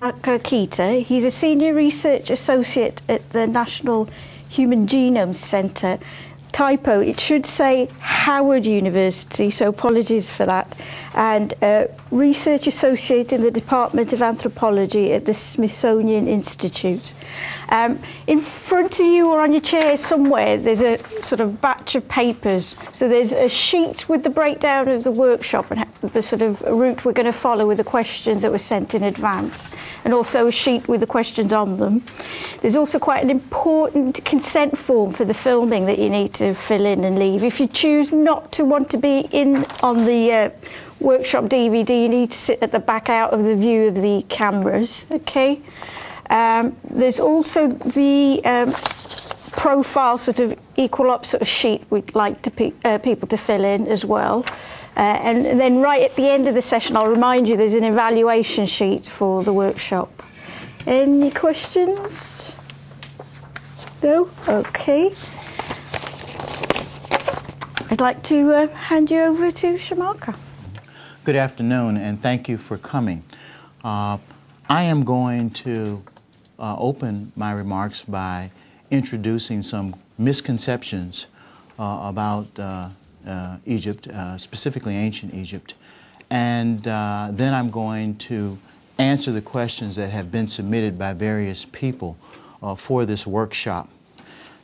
Keita. He's a senior research associate at the National Human Genome Centre typo. It should say Howard University, so apologies for that. And uh, research associate in the Department of Anthropology at the Smithsonian Institute. Um, in front of you or on your chair somewhere, there's a sort of batch of papers. So there's a sheet with the breakdown of the workshop and the sort of route we're going to follow with the questions that were sent in advance, and also a sheet with the questions on them. There's also quite an important consent form for the filming that you need to fill in and leave. If you choose not to want to be in on the uh, workshop DVD, you need to sit at the back out of the view of the cameras. Okay. Um, there's also the um, profile sort of equal up sort of sheet we'd like to pe- uh, people to fill in as well. Uh, and then right at the end of the session, I'll remind you there's an evaluation sheet for the workshop. Any questions? No? Okay. I'd like to uh, hand you over to Shomarka. Good afternoon, and thank you for coming. Uh, I am going to uh, open my remarks by introducing some misconceptions uh, about uh, uh, Egypt, specifically ancient Egypt. And then I'm going to answer the questions that have been submitted by various people for this workshop.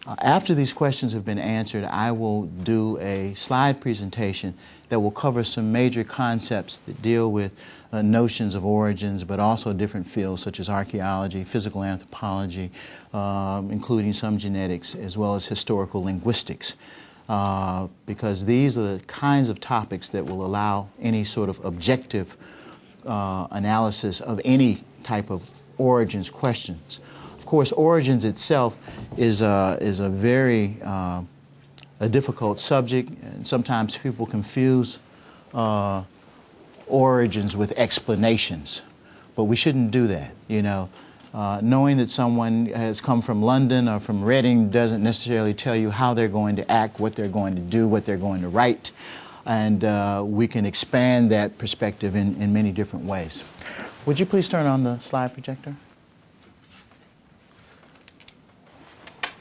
After these questions have been answered, I will do a slide presentation that will cover some major concepts that deal with uh, notions of origins, but also different fields such as archaeology, physical anthropology, um, including some genetics, as well as historical linguistics. Uh, because these are the kinds of topics that will allow any sort of objective uh, analysis of any type of origins questions. Of course, origins itself is a, is a very uh, a difficult subject, and sometimes people confuse uh, origins with explanations. But we shouldn't do that, you know. Uh, knowing that someone has come from London or from Reading doesn't necessarily tell you how they're going to act, what they're going to do, what they're going to write. And uh, we can expand that perspective in, in many different ways. Would you please turn on the slide projector?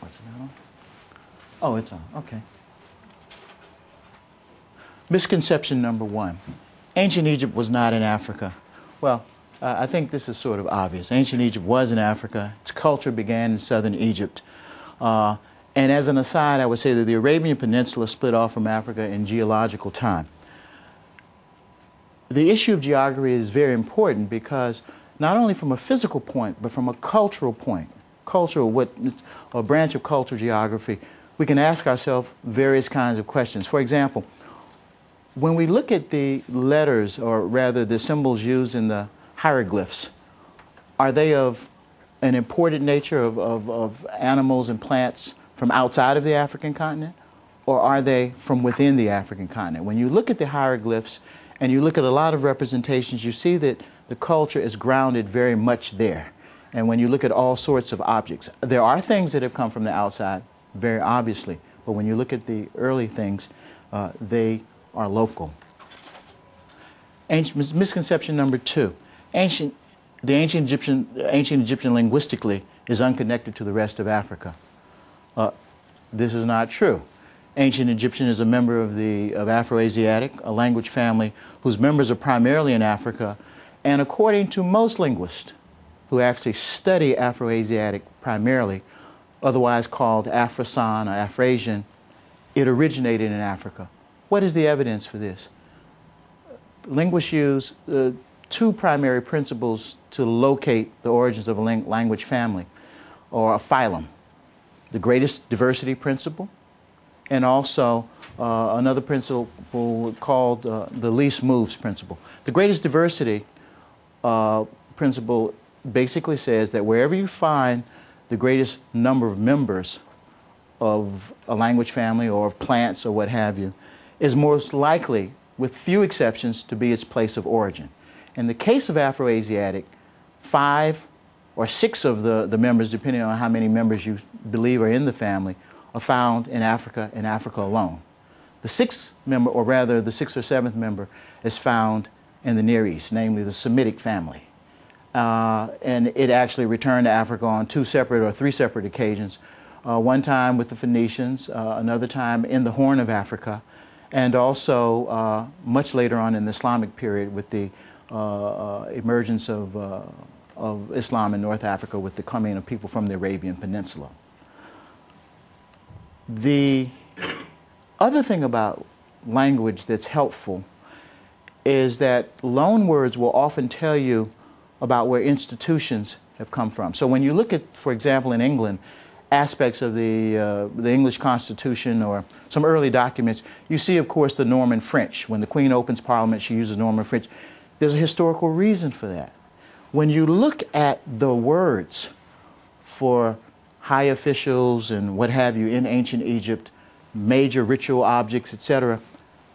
What's it on? Oh, it's on. Okay. Misconception number one ancient Egypt was not in Africa. Well, uh, I think this is sort of obvious. Ancient Egypt was in Africa. Its culture began in southern Egypt. Uh, and as an aside, I would say that the Arabian Peninsula split off from Africa in geological time. The issue of geography is very important because not only from a physical point, but from a cultural point, cultural, what, a branch of cultural geography, we can ask ourselves various kinds of questions. For example, when we look at the letters, or rather the symbols used in the hieroglyphs, are they of an imported nature of, of, of animals and plants from outside of the African continent? Or are they from within the African continent? When you look at the hieroglyphs and you look at a lot of representations, you see that the culture is grounded very much there. And when you look at all sorts of objects, there are things that have come from the outside, very obviously. But when you look at the early things, uh, they are local. Ancient, misconception number two ancient, the ancient Egyptian, ancient Egyptian linguistically is unconnected to the rest of Africa. Uh, this is not true. Ancient Egyptian is a member of the of Afroasiatic, a language family whose members are primarily in Africa, and according to most linguists who actually study Afroasiatic primarily, otherwise called Afrasan or Afrasian, it originated in Africa. What is the evidence for this? Linguists use uh, two primary principles to locate the origins of a language family or a phylum the greatest diversity principle, and also uh, another principle called uh, the least moves principle. The greatest diversity uh, principle basically says that wherever you find the greatest number of members of a language family or of plants or what have you, is most likely, with few exceptions, to be its place of origin. In the case of Afroasiatic, five or six of the, the members, depending on how many members you believe are in the family, are found in Africa and Africa alone. The sixth member, or rather the sixth or seventh member, is found in the Near East, namely the Semitic family. Uh, and it actually returned to Africa on two separate or three separate occasions. Uh, one time with the Phoenicians, uh, another time in the Horn of Africa, and also uh, much later on in the Islamic period with the uh, uh, emergence of, of Islam in North Africa with the coming of people from the Arabian Peninsula. The other thing about language that's helpful is that loan words will often tell you about where institutions have come from. So when you look at, for example, in England, aspects of the, uh, the English Constitution or some early documents, you see, of course, the Norman French. When the Queen opens Parliament, she uses Norman French. There's a historical reason for that. When you look at the words for high officials and what have you in ancient Egypt, major ritual objects, etc.,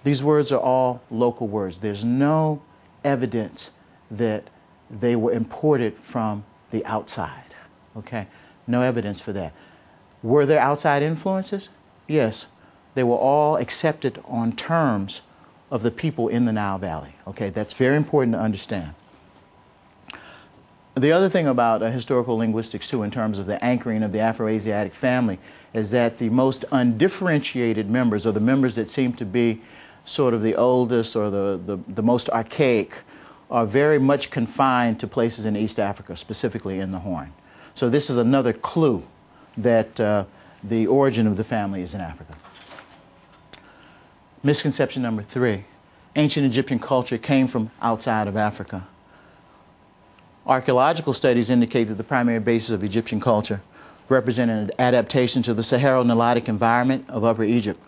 these words are all local words. There's no evidence that they were imported from the outside. Okay? No evidence for that. Were there outside influences? Yes. They were all accepted on terms of the people in the Nile Valley. Okay? That's very important to understand. The other thing about uh, historical linguistics, too, in terms of the anchoring of the Afroasiatic family, is that the most undifferentiated members, or the members that seem to be sort of the oldest or the, the, the most archaic, are very much confined to places in East Africa, specifically in the Horn. So this is another clue that uh, the origin of the family is in Africa. Misconception number three ancient Egyptian culture came from outside of Africa. Archaeological studies indicate that the primary basis of Egyptian culture represented an adaptation to the Saharo-Nilotic environment of Upper Egypt.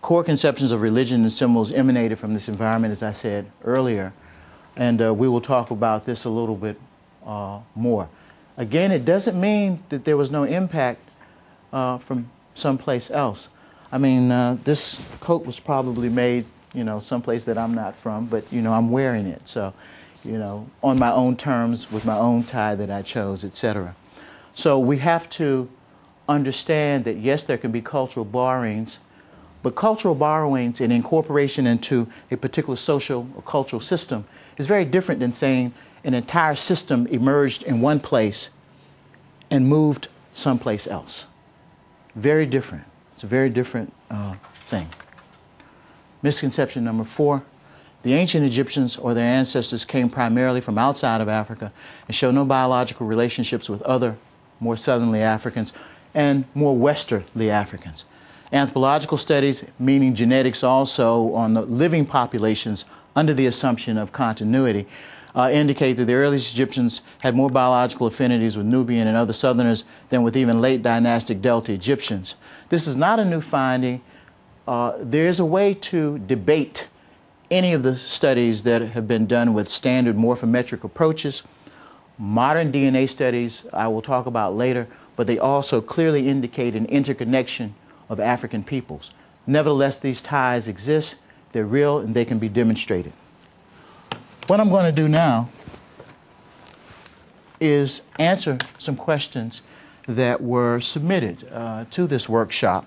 Core conceptions of religion and symbols emanated from this environment, as I said earlier, and uh, we will talk about this a little bit uh, more. Again, it doesn't mean that there was no impact uh, from someplace else. I mean, uh, this coat was probably made, you know, someplace that I'm not from, but you know, I'm wearing it. So, you know, on my own terms, with my own tie that I chose, etc. So we have to understand that yes, there can be cultural borrowings, but cultural borrowings and incorporation into a particular social or cultural system is very different than saying an entire system emerged in one place and moved someplace else. Very different. It's a very different uh, thing. Misconception number four the ancient Egyptians or their ancestors came primarily from outside of Africa and show no biological relationships with other more southerly Africans and more westerly Africans. Anthropological studies, meaning genetics also on the living populations under the assumption of continuity, uh, indicate that the earliest Egyptians had more biological affinities with Nubian and other southerners than with even late dynastic Delta Egyptians. This is not a new finding. Uh, there is a way to debate any of the studies that have been done with standard morphometric approaches. Modern DNA studies, I will talk about later, but they also clearly indicate an interconnection of African peoples. Nevertheless, these ties exist, they're real, and they can be demonstrated. What I'm going to do now is answer some questions that were submitted uh, to this workshop.